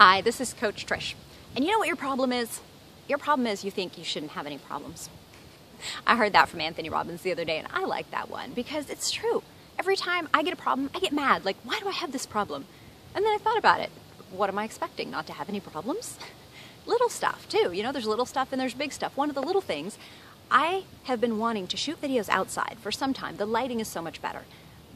Hi, this is Coach Trish. And you know what your problem is? Your problem is you think you shouldn't have any problems. I heard that from Anthony Robbins the other day, and I like that one because it's true. Every time I get a problem, I get mad. Like, why do I have this problem? And then I thought about it. What am I expecting? Not to have any problems? little stuff, too. You know, there's little stuff and there's big stuff. One of the little things, I have been wanting to shoot videos outside for some time. The lighting is so much better.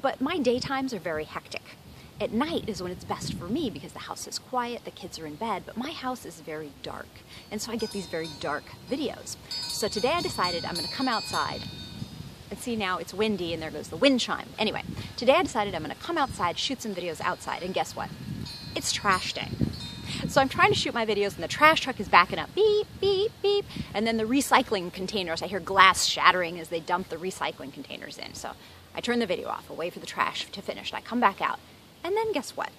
But my daytimes are very hectic. At night is when it's best for me because the house is quiet, the kids are in bed, but my house is very dark. And so I get these very dark videos. So today I decided I'm gonna come outside and see now it's windy and there goes the wind chime. Anyway, today I decided I'm gonna come outside, shoot some videos outside, and guess what? It's trash day. So I'm trying to shoot my videos and the trash truck is backing up, beep, beep, beep. And then the recycling containers, I hear glass shattering as they dump the recycling containers in. So I turn the video off, I wait for the trash to finish, and I come back out. And then guess what?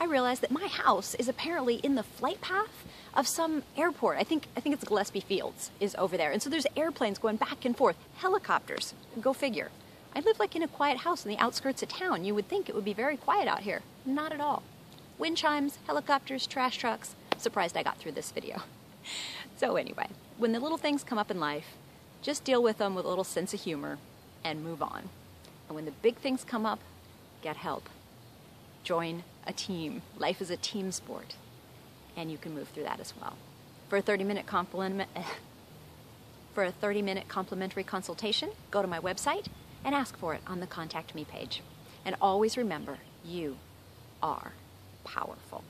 I realized that my house is apparently in the flight path of some airport. I think I think it's Gillespie Fields is over there. And so there's airplanes going back and forth, helicopters. Go figure. I live like in a quiet house in the outskirts of town. You would think it would be very quiet out here. Not at all. Wind chimes, helicopters, trash trucks. Surprised I got through this video. So anyway, when the little things come up in life, just deal with them with a little sense of humor and move on. And when the big things come up, get help join a team. Life is a team sport, and you can move through that as well. For a 30 minute compliment, for a 30 minute complimentary consultation, go to my website and ask for it on the Contact Me page. And always remember, you are powerful.